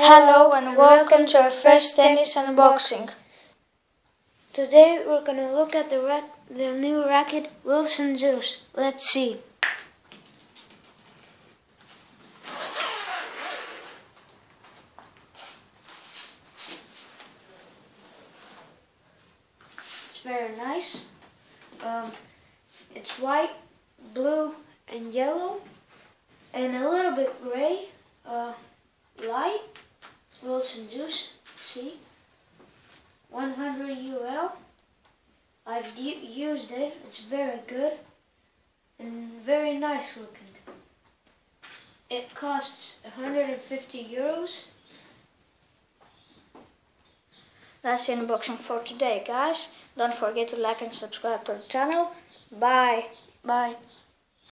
Hello and welcome to our first tennis unboxing. Today we're gonna look at the rac- the new racket Wilson Juice. Let's see. It's very nice. Um, it's white, blue, and yellow, and a little bit gray. Wilson juice, See. 100 UL. I've used it. It's very good and very nice looking. It costs 150 euros. That's the unboxing for today, guys. Don't forget to like and subscribe to the channel. Bye. Bye.